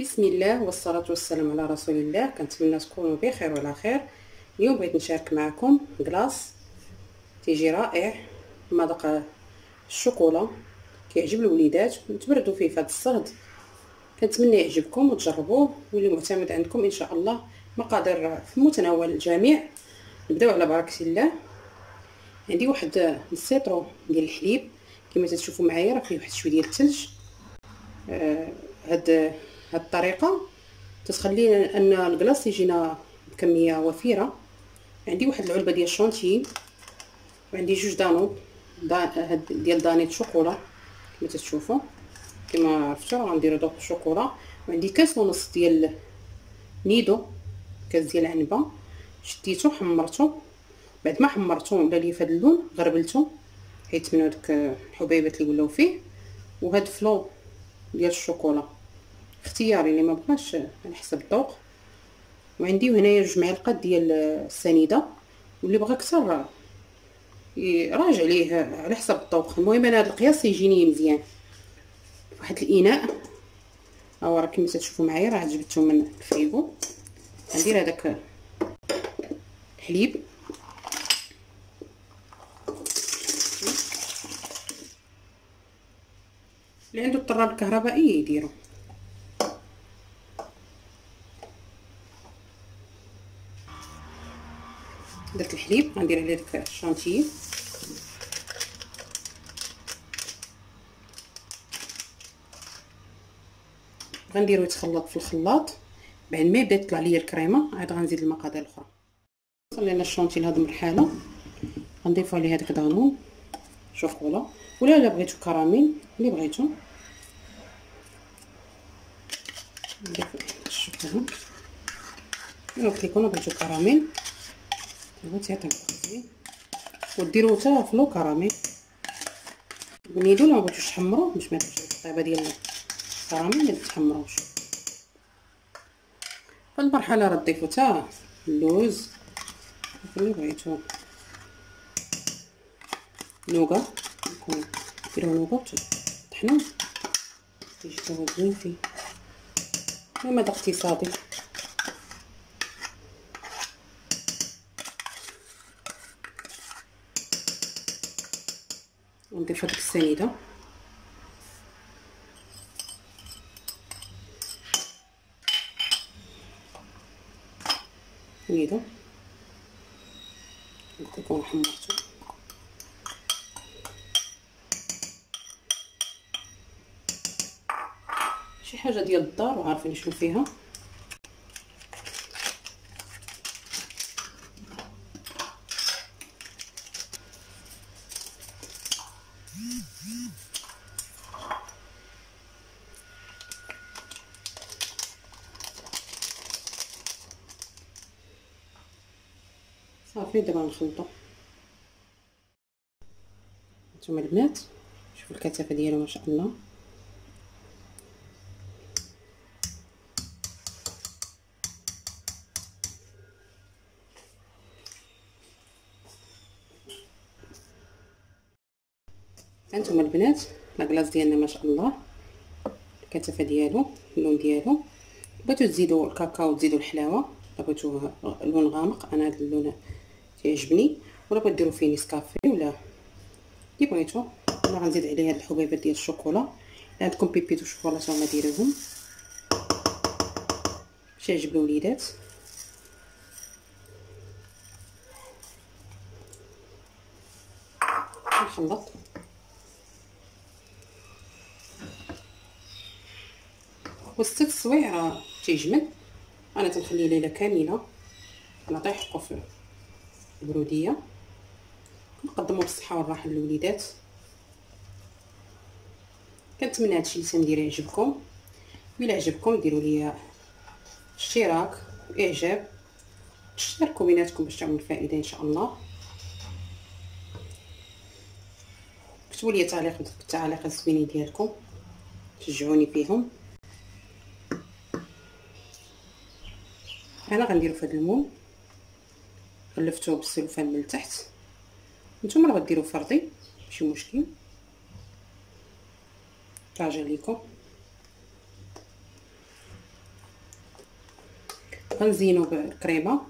بسم الله والصلاة والسلام على رسول الله كنتمنى تكونوا بخير وعلى خير اليوم بغيت نشارك معكم كلاص تيجي رائع مذاق الشوكولا كيعجب الوليدات نتبردوا فيه في هذا الصهد كنتمنى يعجبكم وتجربوه واللي معتمد عندكم ان شاء الله مقادير في متناول الجميع نبداو على بركه الله عندي واحد السيطرو ديال الحليب كما تشوفوا معايا راه فيه واحد شوية ديال الثلج آه هاد هاد الطريقة تتخلي أن ال glace يجينا بكمية وفيرة. عندي واحد العلبة ديال الشونتي وعندي جوج Danone دا ديال Danette chocolat كما تشوفوا كما عرفتوا غنديروا دوك الشوكولا. وعندي كاس ونص ديال Nido كاس ديال العنبه شديتو حمرتو. بعد ما حمرتو ولا لي فهاد اللون غربلتو. حيت من هذوك الحبيبات اللي ولاو فيه. وهاد فلو ديال الشوكولا. اختياري اللي ما بغاش على حسب الذوق. وعندي هنايا جوج معالق ديال السنيدة واللي بغى أكثر يراجع ليه على حسب الذوق. المهم أنا هذا القياس يجيني مزيان. واحد الإناء. ها راه كما تشوفوا معايا راه جبدته من الفريغو. غندير هذاك الحليب. اللي عنده الطراب الكهربائي يديرو. الحليب غندير عليه داك الشانتيي غنديرو يتخلط في الخلاط. بعد ما يبدأ يطلع ليا الكريمة عاد غنزيد المقادير الأخرى. خلينا الشونتي لهاد المرحلة. غنضيفو عليه هذاك Danone chocolat ولا الا بغيتو كراميل اللي بغيتو. نضيف الشوكولا قلت لكم بغيتو كراميل. تيعطي زين وديرو حتى flan caramel بنيدو لا بغيتوش تحمرو باش ما تبقاش الطيبه ديال الكراميل ما تحمروش في المرحله راه تضيفو حتى اللوز اللي بغيتو نوغا ديرو نوغا طحنو يجي هو زوين فيه المهم هذا اقتصادي ونضيف هذيك السنيده سنيده نكون حمرته شي حاجة ديال الدار وعارفين شنو فيها صافي دابا نخلطو نتوما البنات شوفوا الكثافه ديالو ما شاء الله هانتوما البنات لاكلاص ديالنا ما شاء الله الكثافه ديالو اللون ديالو بغيتو تزيدوا الكاكاو تزيدوا الحلاوه بغيتو لون غامق أنا هذا اللون تيعجبني ولا بغيت فيه نسكافي ولا؟ اللي بغيتو أنا غنزيد عليه هاد الحبيبات ديال الشوكولا. اللي عندكم بيبيتو شوكولا نتوما ديروهم. باش يعجب الوليدات نخلط وست سوايع راه تيجمد أنا تنخليه ليلة كاملة. نعطيه حقه في البروديه نقدمو بالصحه والراحة للوليدات. كنتمنى هادشي اللي تندير يعجبكم. الا عجبكم ديروا لي اشتراك وإعجاب. تشتركوا بيناتكم باش تعملوا الفائدة إن شاء الله. كتبوا لي تعليق بالتعاليق الزوينين ديالكم. شجعوني فيهم. أنا غنديرو في هذا المول غلفتوه بالسلوفان من التحت نتوما راه غديروا فردي ماشي مشكل. راجع ليكم غنزينو بالكريمه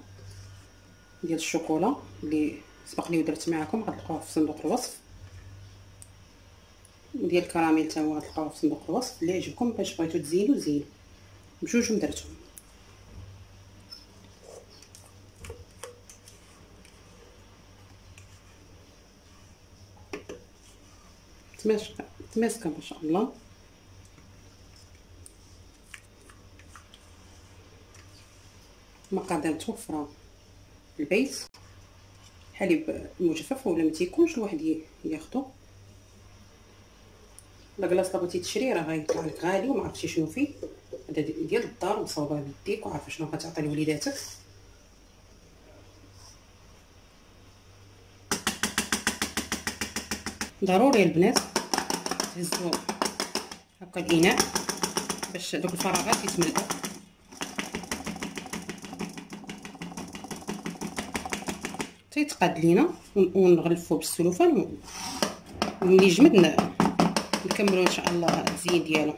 ديال الشوكولا اللي سبق لي ودرت معكم غتلقاوه في صندوق الوصف. وديال الكراميل حتى هو غتلقاوه في صندوق الوصف. اللي يعجبكم باش بغيتو تزينو زينو بجوجهم درتهم. متماسكه ما شاء الله. مقادير متوفره في البيت حليب مجفف ولا ما تيكونش الواحد ياخذو لا كلاص بغيتي تشري راه غيطلع لك غالي وما عرفتي شنو فيه. هذا ديال الدار مصوبه بيديك وعارفه شنو غتعطي لوليداتك. ضروري البنات تهزوا هكا الاناء باش دوك الفراغات يتملأوا تيتقاد لينا ونغلفوه بالسلوفان وملي يجمد نكملوا إن شاء الله الزين ديالو.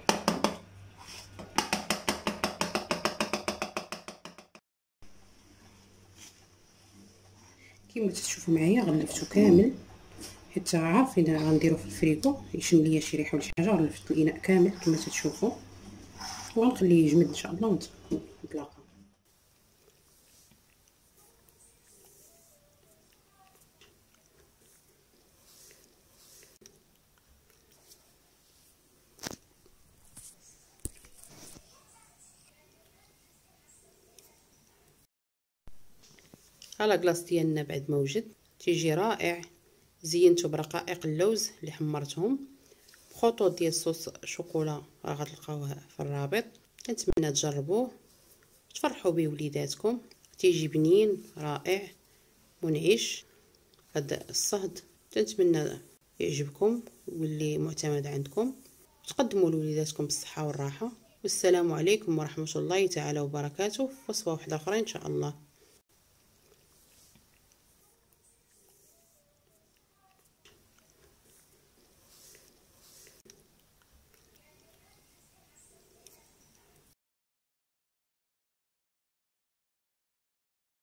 كما تشوفوا معايا غلفتو كامل. حتى عارفين غنديرو في الفريكو يشم ليا شي ريحة ولا شي حاجة غلفت الإناء كامل كما تشوفوا وغنخليه يجمد إن شاء الله ونتلاقاو ها لاكلاص ديالنا بعد ما وجد تيجي رائع. زينته برقائق اللوز اللي حمرتهم. خطوط ديال صوص شوكولا راه غتلقاوه في الرابط. كنتمنى تجربوه. تفرحوا به وليداتكم. تيجي بنين رائع منعش. هذا الصهد كنتمنى يعجبكم واللي معتمد عندكم. تقدموا لوليداتكم بالصحة والراحة. والسلام عليكم ورحمة الله تعالى وبركاته. في وصفه واحدة أخرى إن شاء الله.